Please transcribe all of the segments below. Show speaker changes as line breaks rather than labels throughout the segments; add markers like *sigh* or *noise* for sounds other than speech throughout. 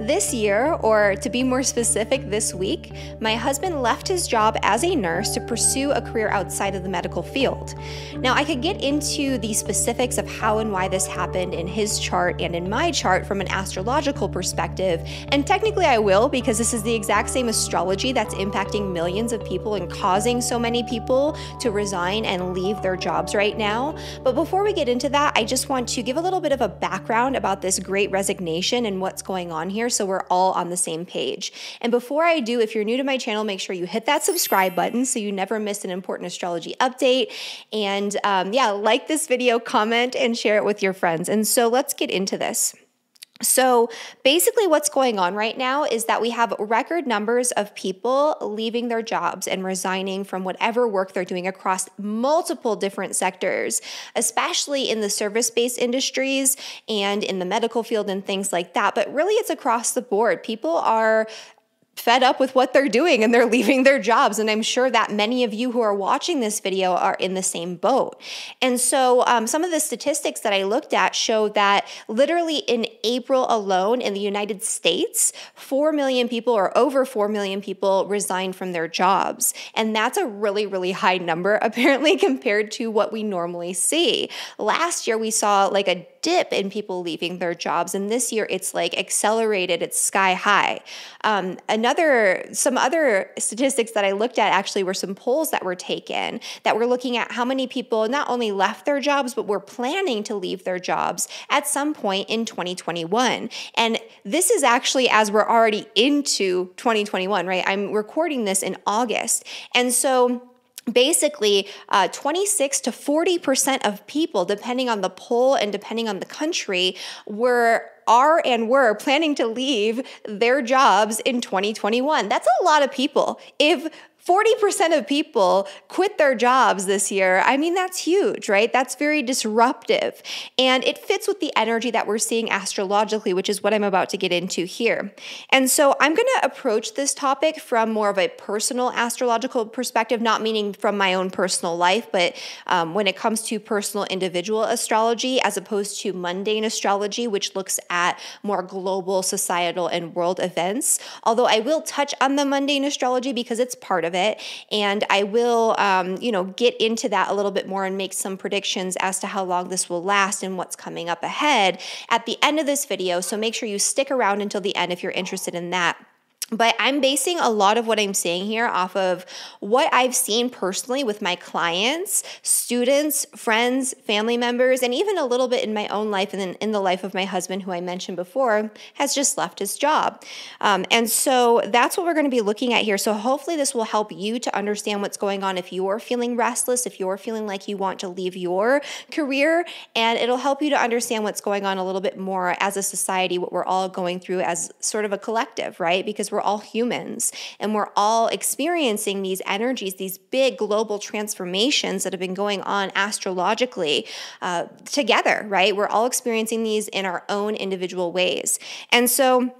This year, or to be more specific, this week, my husband left his job as a nurse to pursue a career outside of the medical field. Now, I could get into the specifics of how and why this happened in his chart and in my chart from an astrological perspective, and technically I will because this is the exact same astrology that's impacting millions of people and causing so many people to resign and leave their jobs right now. But before we get into that, I just want to give a little bit of a background about this great resignation and what's going on here so we're all on the same page. And before I do, if you're new to my channel, make sure you hit that subscribe button so you never miss an important astrology update. And um, yeah, like this video, comment, and share it with your friends. And so let's get into this. So basically, what's going on right now is that we have record numbers of people leaving their jobs and resigning from whatever work they're doing across multiple different sectors, especially in the service based industries and in the medical field and things like that. But really, it's across the board. People are fed up with what they're doing and they're *laughs* leaving their jobs. And I'm sure that many of you who are watching this video are in the same boat. And so, um, some of the statistics that I looked at show that literally in April alone in the United States, 4 million people or over 4 million people resigned from their jobs. And that's a really, really high number, *laughs* apparently, compared to what we normally see. Last year, we saw like a dip in people leaving their jobs. And this year it's like accelerated, it's sky high. Um, another, some other statistics that I looked at actually were some polls that were taken that were looking at how many people not only left their jobs, but were planning to leave their jobs at some point in 2021. And this is actually as we're already into 2021, right? I'm recording this in August. And so, basically uh, 26 to 40% of people, depending on the poll and depending on the country, were are and were planning to leave their jobs in 2021. That's a lot of people. If 40% of people quit their jobs this year. I mean, that's huge, right? That's very disruptive. And it fits with the energy that we're seeing astrologically, which is what I'm about to get into here. And so I'm going to approach this topic from more of a personal astrological perspective, not meaning from my own personal life, but um, when it comes to personal individual astrology, as opposed to mundane astrology, which looks at more global societal and world events. Although I will touch on the mundane astrology because it's part of of it. And I will, um, you know, get into that a little bit more and make some predictions as to how long this will last and what's coming up ahead at the end of this video. So make sure you stick around until the end if you're interested in that. But I'm basing a lot of what I'm saying here off of what I've seen personally with my clients, students, friends, family members, and even a little bit in my own life and then in the life of my husband, who I mentioned before, has just left his job. Um, and so that's what we're going to be looking at here. So hopefully, this will help you to understand what's going on if you're feeling restless, if you're feeling like you want to leave your career, and it'll help you to understand what's going on a little bit more as a society, what we're all going through as sort of a collective, right? Because we're we're all humans and we're all experiencing these energies, these big global transformations that have been going on astrologically uh, together, right? We're all experiencing these in our own individual ways. And so,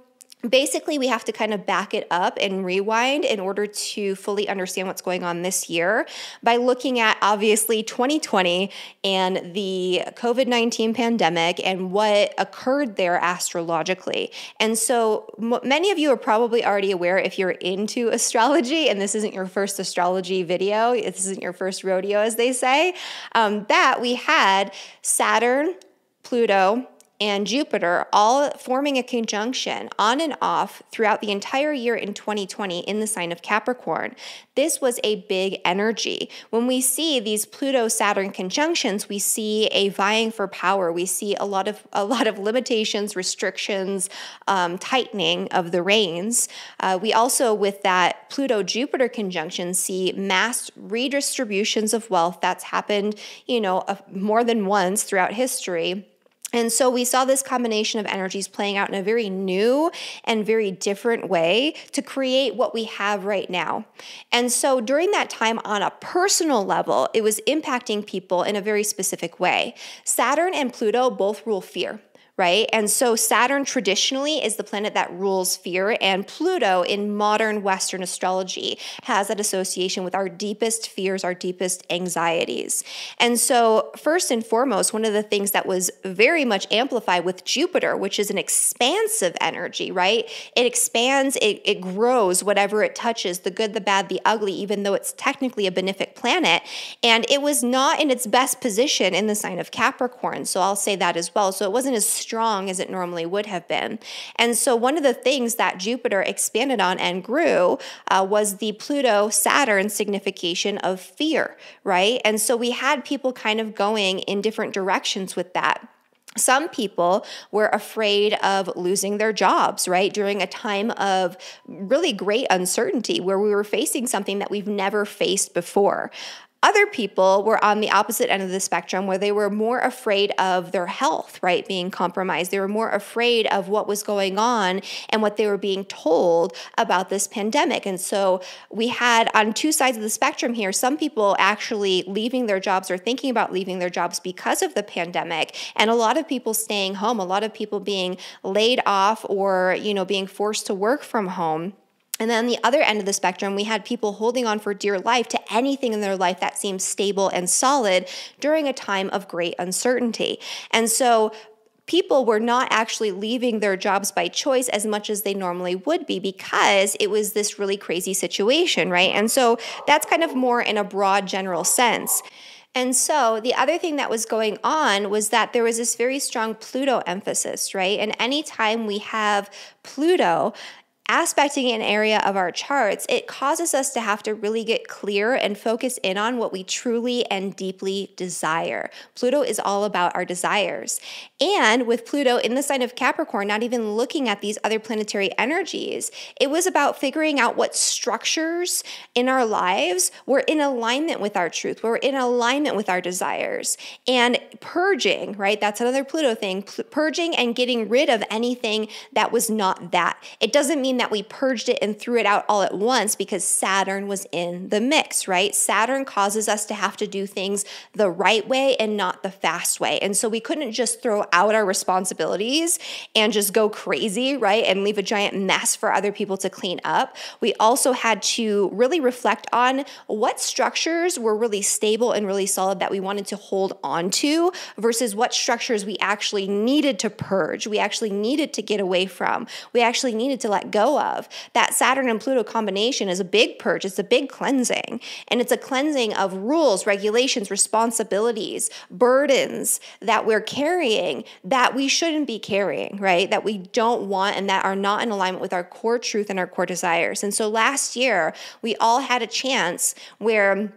basically we have to kind of back it up and rewind in order to fully understand what's going on this year by looking at obviously 2020 and the COVID-19 pandemic and what occurred there astrologically. And so many of you are probably already aware if you're into astrology and this isn't your first astrology video, this isn't your first rodeo as they say, um, that we had Saturn, Pluto, and Jupiter all forming a conjunction on and off throughout the entire year in 2020 in the sign of Capricorn. This was a big energy. When we see these Pluto Saturn conjunctions, we see a vying for power. We see a lot of a lot of limitations, restrictions, um, tightening of the reins. Uh, we also, with that Pluto Jupiter conjunction, see mass redistributions of wealth that's happened, you know, uh, more than once throughout history and so we saw this combination of energies playing out in a very new and very different way to create what we have right now. And so during that time, on a personal level, it was impacting people in a very specific way. Saturn and Pluto both rule fear right? And so Saturn traditionally is the planet that rules fear, and Pluto in modern Western astrology has that association with our deepest fears, our deepest anxieties. And so, first and foremost, one of the things that was very much amplified with Jupiter, which is an expansive energy, right? It expands, it, it grows whatever it touches the good, the bad, the ugly, even though it's technically a benefic planet. And it was not in its best position in the sign of Capricorn. So, I'll say that as well. So, it wasn't as strong as it normally would have been. And so, one of the things that Jupiter expanded on and grew uh, was the Pluto Saturn signification of fear, right? And so, we had people kind of going in different directions with that. Some people were afraid of losing their jobs, right? During a time of really great uncertainty where we were facing something that we've never faced before. Other people were on the opposite end of the spectrum where they were more afraid of their health, right, being compromised. They were more afraid of what was going on and what they were being told about this pandemic. And so we had on two sides of the spectrum here some people actually leaving their jobs or thinking about leaving their jobs because of the pandemic, and a lot of people staying home, a lot of people being laid off or, you know, being forced to work from home. And then the other end of the spectrum, we had people holding on for dear life to anything in their life that seemed stable and solid during a time of great uncertainty. And so people were not actually leaving their jobs by choice as much as they normally would be because it was this really crazy situation, right? And so that's kind of more in a broad general sense. And so the other thing that was going on was that there was this very strong Pluto emphasis, right? And anytime we have Pluto, aspecting an area of our charts, it causes us to have to really get clear and focus in on what we truly and deeply desire. Pluto is all about our desires. And with Pluto in the sign of Capricorn, not even looking at these other planetary energies, it was about figuring out what structures in our lives were in alignment with our truth, were in alignment with our desires, and purging, right? That's another Pluto thing, purging and getting rid of anything that was not that. It doesn't mean that we purged it and threw it out all at once because Saturn was in the mix, right? Saturn causes us to have to do things the right way and not the fast way. And so we couldn't just throw out our responsibilities and just go crazy, right? And leave a giant mess for other people to clean up. We also had to really reflect on what structures were really stable and really solid that we wanted to hold on to versus what structures we actually needed to purge, we actually needed to get away from, we actually needed to let go of. That Saturn and Pluto combination is a big purge, it's a big cleansing. And it's a cleansing of rules, regulations, responsibilities, burdens that we're carrying that we shouldn't be carrying, right? That we don't want and that are not in alignment with our core truth and our core desires. And so last year, we all had a chance where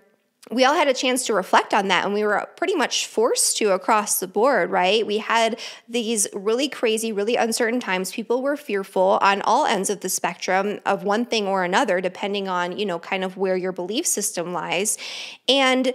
we all had a chance to reflect on that and we were pretty much forced to across the board right? We had these really crazy really uncertain times. People were fearful on all ends of the spectrum of one thing or another depending on you know kind of where your belief system lies. And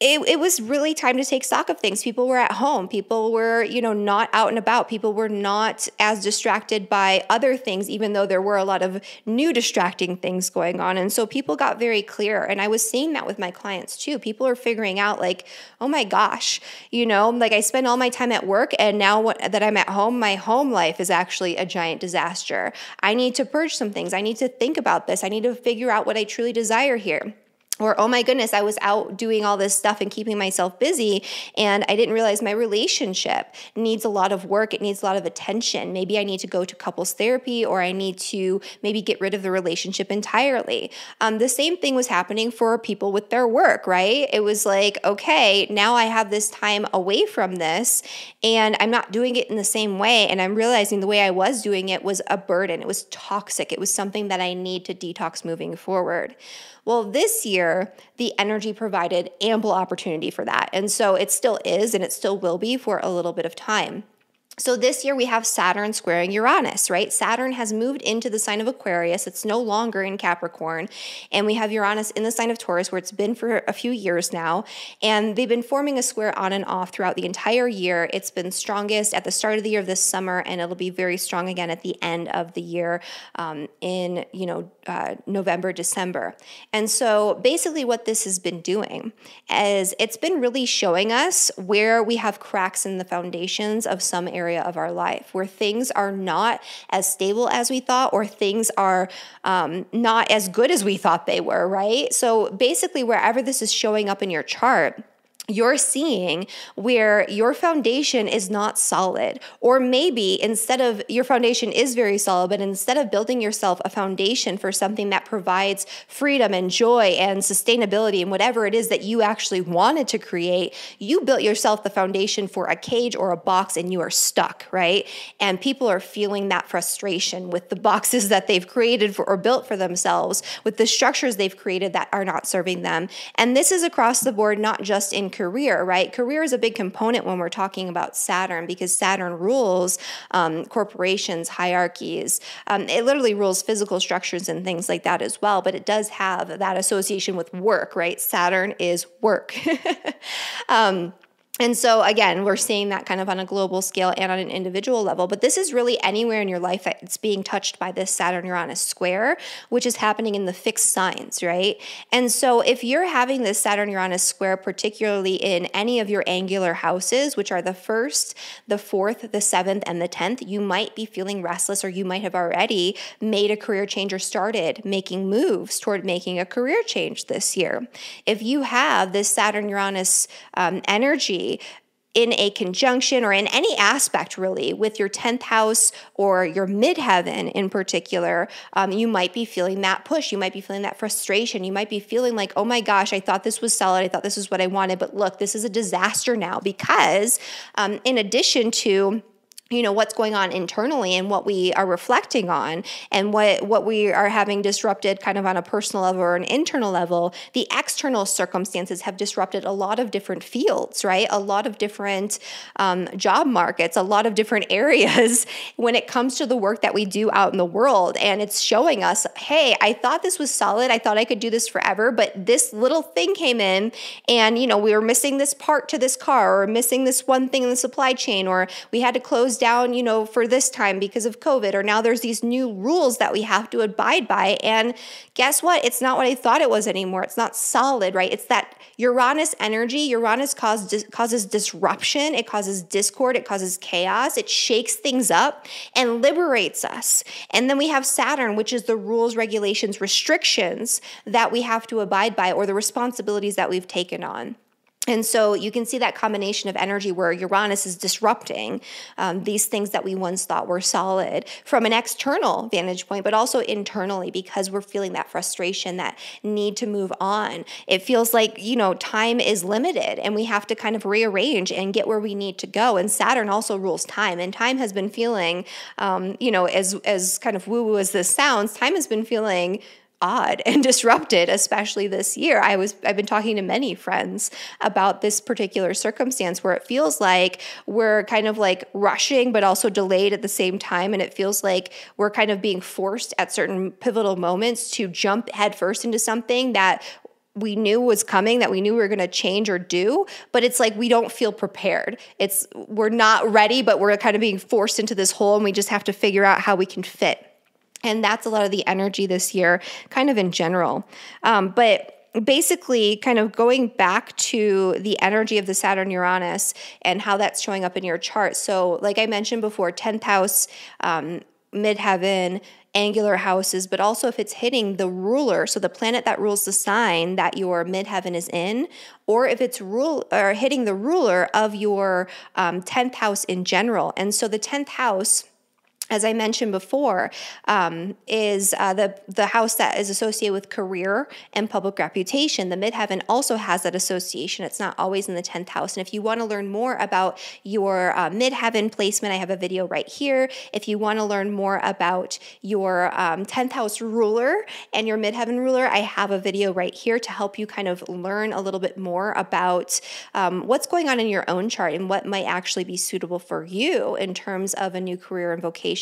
it, it was really time to take stock of things. People were at home. People were, you know, not out and about. People were not as distracted by other things, even though there were a lot of new distracting things going on. And so people got very clear. And I was seeing that with my clients too. People are figuring out, like, oh my gosh, you know, like I spend all my time at work, and now that I'm at home, my home life is actually a giant disaster. I need to purge some things. I need to think about this. I need to figure out what I truly desire here or oh my goodness i was out doing all this stuff and keeping myself busy and i didn't realize my relationship needs a lot of work. It needs a lot of attention. Maybe i need to go to couples therapy or i need to maybe get rid of the relationship entirely. Um, the same thing was happening for people with their work right? It was like okay now i have this time away from this and i'm not doing it in the same way and i'm realizing the way i was doing it was a burden. It was toxic. It was something that i need to detox moving forward well, this year, the energy provided ample opportunity for that. And so it still is, and it still will be for a little bit of time. So this year we have Saturn squaring Uranus, right? Saturn has moved into the sign of Aquarius. It's no longer in Capricorn. And we have Uranus in the sign of Taurus where it's been for a few years now. And they've been forming a square on and off throughout the entire year. It's been strongest at the start of the year this summer and it'll be very strong again at the end of the year um, in, you know, uh, November, December. And so basically what this has been doing is it's been really showing us where we have cracks in the foundations of some areas area of our life where things are not as stable as we thought or things are um, not as good as we thought they were, right? So basically, wherever this is showing up in your chart, you're seeing where your foundation is not solid. Or maybe instead of your foundation is very solid, but instead of building yourself a foundation for something that provides freedom and joy and sustainability and whatever it is that you actually wanted to create, you built yourself the foundation for a cage or a box and you are stuck, right? And people are feeling that frustration with the boxes *laughs* that they've created for or built for themselves, with the structures they've created that are not serving them. And this is across the board, not just in career, right? Career is a big component when we're talking about Saturn because Saturn rules um, corporations, hierarchies. Um, it literally rules physical structures and things like that as well, but it does have that association with work, right? Saturn is work. *laughs* um, and so, again, we're seeing that kind of on a global scale and on an individual level. But this is really anywhere in your life that it's being touched by this Saturn Uranus square, which is happening in the fixed signs, right? And so, if you're having this Saturn Uranus square, particularly in any of your angular houses, which are the first, the fourth, the seventh, and the 10th, you might be feeling restless or you might have already made a career change or started making moves toward making a career change this year. If you have this Saturn Uranus um, energy, in a conjunction or in any aspect really with your 10th house or your midheaven in particular, um, you might be feeling that push. You might be feeling that frustration. You might be feeling like, oh my gosh, I thought this was solid. I thought this was what I wanted. But look, this is a disaster now because, um, in addition to you know what's going on internally and what we are reflecting on and what what we are having disrupted kind of on a personal level or an internal level the external circumstances have disrupted a lot of different fields right? A lot of different um, job markets a lot of different *laughs* areas when it comes to the work that we do out in the world. And it's showing us hey i thought this was solid. I thought i could do this forever but this little thing came in and you know we were missing this part to this car or missing this one thing in the supply chain or we had to close down, you know, for this time because of COVID, or now there's these new rules that we have to abide by. And guess what? It's not what I thought it was anymore. It's not solid, right? It's that Uranus energy. Uranus cause, causes disruption, it causes discord, it causes chaos, it shakes things up and liberates us. And then we have Saturn, which is the rules, regulations, restrictions that we have to abide by or the responsibilities that we've taken on. And so you can see that combination of energy where Uranus is disrupting um, these things that we once thought were solid from an external vantage point, but also internally because we're feeling that frustration, that need to move on. It feels like, you know, time is limited and we have to kind of rearrange and get where we need to go. And Saturn also rules time, and time has been feeling, um, you know, as, as kind of woo woo as this sounds, time has been feeling odd and *laughs* disrupted especially this year. I was i've been talking to many friends about this particular circumstance where it feels like we're kind of like rushing but also delayed at the same time. And it feels like we're kind of being forced at certain pivotal moments to jump headfirst into something that we knew was coming that we knew we were going to change or do. But it's like we don't feel prepared. It's we're not ready but we're kind of being forced into this hole and we just have to figure out how we can fit and that's a lot of the energy this year, kind of in general. Um, but basically kind of going back to the energy of the Saturn Uranus and how that's showing up in your chart. So, like I mentioned before, 10th house, um, midheaven, angular houses, but also if it's hitting the ruler, so the planet that rules the sign that your midheaven is in, or if it's rule or hitting the ruler of your um, 10th house in general. And so the 10th house as I mentioned before, um, is uh, the the house that is associated with career and public reputation. The midheaven also has that association. It's not always in the tenth house. And if you want to learn more about your uh, midheaven placement, I have a video right here. If you want to learn more about your um, tenth house ruler and your midheaven ruler, I have a video right here to help you kind of learn a little bit more about um, what's going on in your own chart and what might actually be suitable for you in terms of a new career and vocation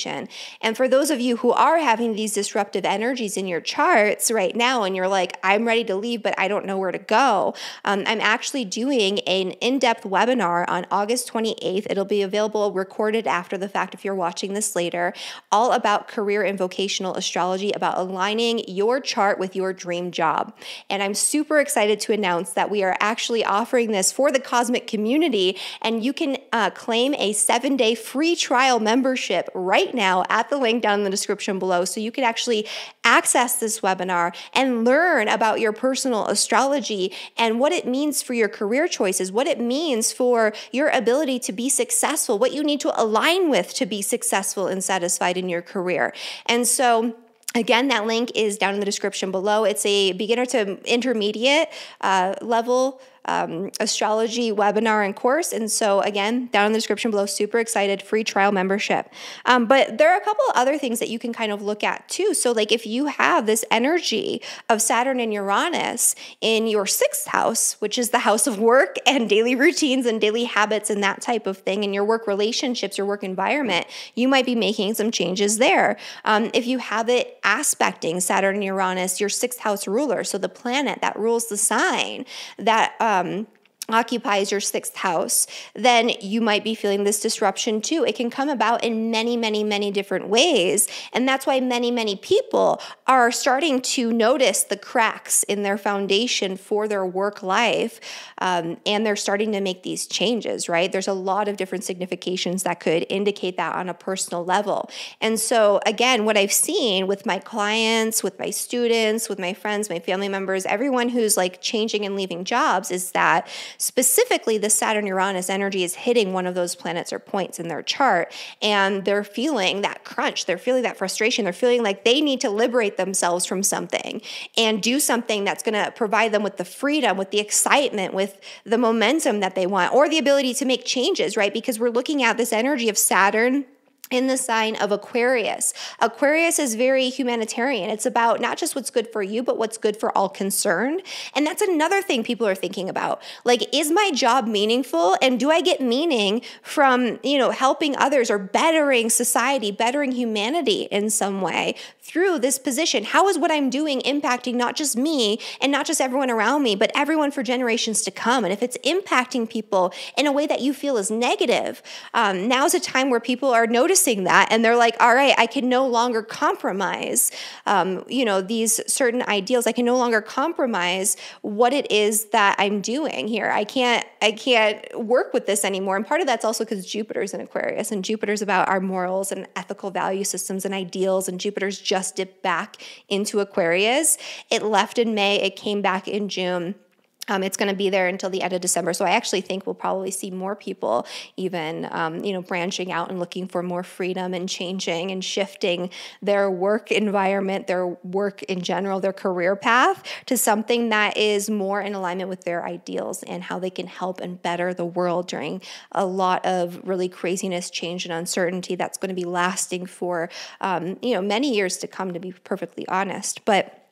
and for those of you who are having these disruptive energies in your charts right now, and you're like, I'm ready to leave, but I don't know where to go, um, I'm actually doing an in depth webinar on August 28th. It'll be available recorded after the fact if you're watching this later, all about career and vocational astrology, about aligning your chart with your dream job. And I'm super excited to announce that we are actually offering this for the cosmic community, and you can uh, claim a seven day free trial membership right now at the link down in the description below so you can actually access this webinar and learn about your personal astrology and what it means for your career choices, what it means for your ability to be successful, what you need to align with to be successful and satisfied in your career. And so, Again, that link is down in the description below. It's a beginner to intermediate uh, level um, astrology webinar and course. And so, again, down in the description below, super excited, free trial membership. Um, but there are a couple other things that you can kind of look at too. So, like if you have this energy of Saturn and Uranus in your sixth house, which is the house of work and daily routines and daily habits and that type of thing, and your work relationships, your work environment, you might be making some changes there. Um, if you have it aspecting Saturn and Uranus, your sixth house ruler, so the planet that rules the sign, that uh, um, occupies your sixth house, then you might be feeling this disruption too. It can come about in many, many, many different ways. And that's why many, many people are starting to notice the cracks in their foundation for their work life. Um, and they're starting to make these changes, right? There's a lot of different significations that could indicate that on a personal level. And so, again, what I've seen with my clients, with my students, with my friends, my family members, everyone who's like changing and leaving jobs is that Specifically, the Saturn Uranus energy is hitting one of those planets or points in their chart, and they're feeling that crunch. They're feeling that frustration. They're feeling like they need to liberate themselves from something and do something that's going to provide them with the freedom, with the excitement, with the momentum that they want, or the ability to make changes, right? Because we're looking at this energy of Saturn in the sign of Aquarius. Aquarius is very humanitarian. It's about not just what's good for you, but what's good for all concerned. And that's another thing people are thinking about. Like, is my job meaningful? And do I get meaning from, you know, helping others or bettering society, bettering humanity in some way through this position? How is what I'm doing impacting not just me and not just everyone around me, but everyone for generations to come? And if it's impacting people in a way that you feel is negative, um, now's a time where people are noticing that and they're like all right i can no longer compromise um, you know these certain ideals i can no longer compromise what it is that i'm doing here i can't i can't work with this anymore and part of that's also because jupiter's in aquarius and jupiter's about our morals and ethical value systems and ideals and jupiter's just dipped back into aquarius. It left in may it came back in june um, it's going to be there until the end of December. So I actually think we'll probably see more people even, um, you know, branching out and looking for more freedom and changing and shifting their work environment, their work in general, their career path to something that is more in alignment with their ideals and how they can help and better the world during a lot of really craziness, change, and uncertainty that's going to be lasting for, um, you know, many years to come, to be perfectly honest. But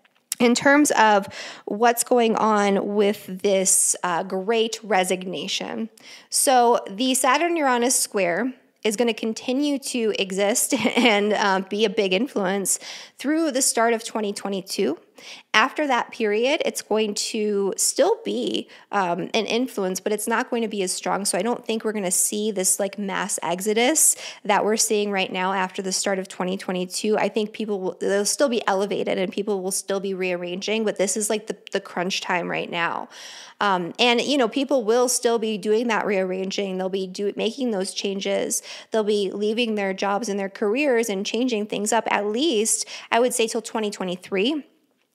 in terms of what's going on with this uh, great resignation. So, the Saturn Uranus square is going to continue to exist *laughs* and uh, be a big influence through the start of 2022. After that period, it's going to still be um, an influence, but it's not going to be as strong. So I don't think we're going to see this like mass exodus that we're seeing right now after the start of 2022. I think people will they'll still be elevated and people will still be rearranging, but this is like the, the crunch time right now. Um, and you know, people will still be doing that rearranging. They'll be do, making those changes. They'll be leaving their jobs and their careers and changing things up. At least I would say till 2023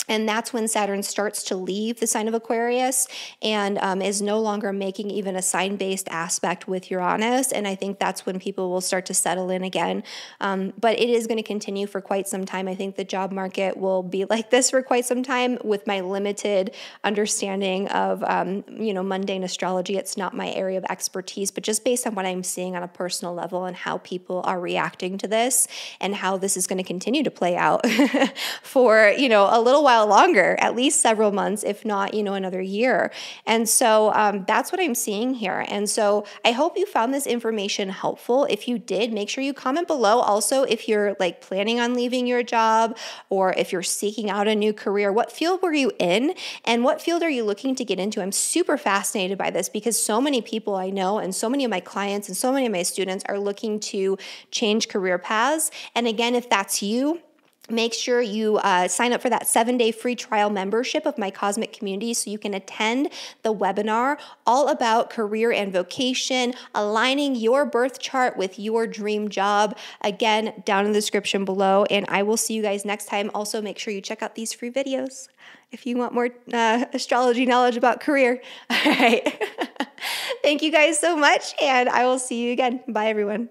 and that's when Saturn starts to leave the sign of Aquarius and um, is no longer making even a sign based aspect with Uranus. And I think that's when people will start to settle in again. Um, but it is going to continue for quite some time. I think the job market will be *laughs* like this for quite some time with my limited understanding of, um, you know, mundane astrology. It's not my area of expertise, but just based on what I'm seeing on a personal level and how people are reacting to this and how this is going to continue to play out *laughs* for, you know, a little while while longer, at least several months, if not, you know, another year. And so um, that's what I'm seeing here. And so I hope you found this information helpful. If you did, make sure you comment below. Also, if you're like planning on leaving your job or if you're seeking out a new career, what field were you in and what field are you looking to get into? I'm super fascinated by this because so many people I know and so many of my clients and so many of my students are looking to change career paths. And again, if that's you, make sure you uh, sign up for that seven day free trial membership of my cosmic community so you can attend the webinar all about career and vocation aligning your birth chart with your dream job. Again down in the description below and i will see you guys next time. Also make sure you check out these free videos if you want more uh, astrology knowledge about career. *laughs* All right. *laughs* Thank you guys so much and i will see you again. Bye everyone